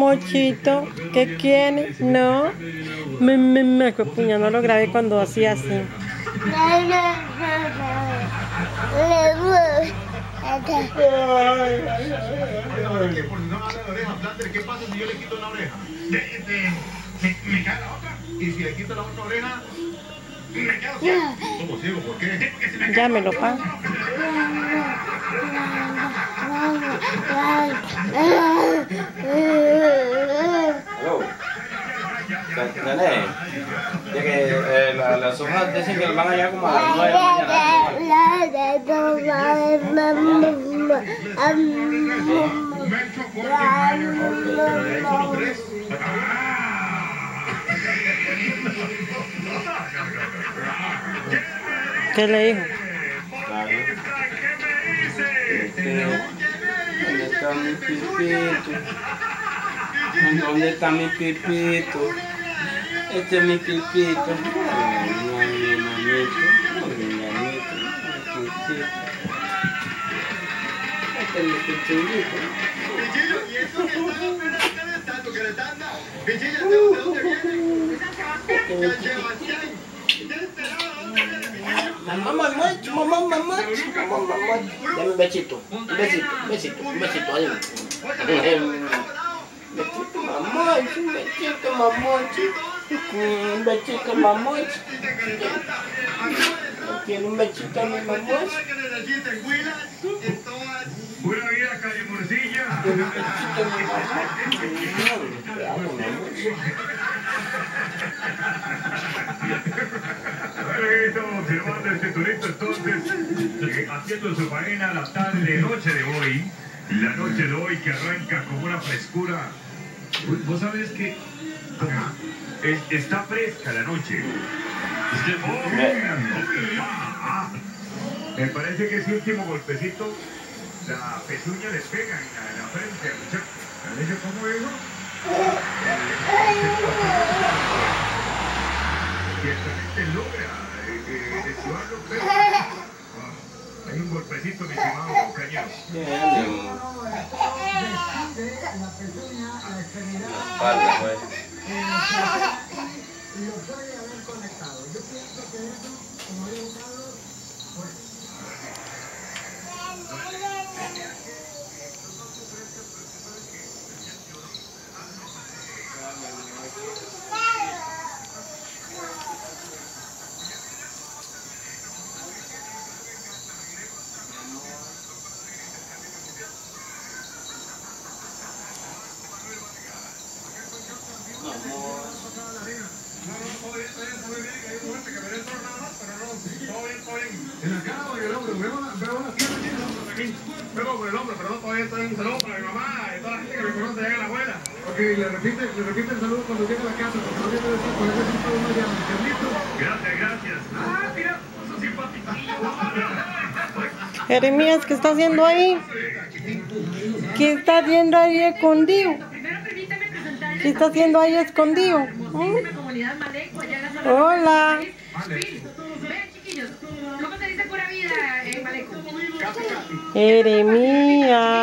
Mochito, ¿qué quiere? No. Me, me, me, puña, no lo grabé cuando hacía así. ¿Qué pasa si yo le quito una oreja? Me, me cae la otra. Y si le quito la otra oreja, me quedo ciego. ¿Cómo ciego? ¿Por qué? Llámelo, que eh, la, las hojas dicen que van allá como a las 9 de la ¿Qué le dijo? ¿Dónde está mi pipito? ¿Dónde está mi pipito? Este es mi pipito. Este. Mamá, mamá, mamá, mamá. Dame besito, besito, besito, besito. Ahí. Besito, mamá, besito, mamá. Un besito, mamá. Tiene un besito a mi mamá. Pura vida, calle Morcilla. Un besito a mi este turista entonces, haciendo su faena la tarde, noche de hoy, la noche de hoy que arranca con una frescura. Vos sabés que es- está fresca la noche. Es que- oh, Me parece que ese último golpecito, la pezuña le pega en la, en la frente al muchacho. ¿Han dicho cómo es eso? Ciertamente logra eh, eh, pero ah, hay un golpecito, mi estimado cañero. Bien. Espalda, pues. En la cara o en el veo el por todavía para mi mamá y toda la gente que la abuela. Ok, le repite, le repite el saludo cuando llegue a la casa, porque no llama. Carlito. Gracias, gracias. Ah, ¿qué está haciendo ahí? ¿Qué está haciendo ahí escondido? ¿Qué está haciendo ahí escondido? ¿Mm? Hola. Jeremías. ¿Cómo se dice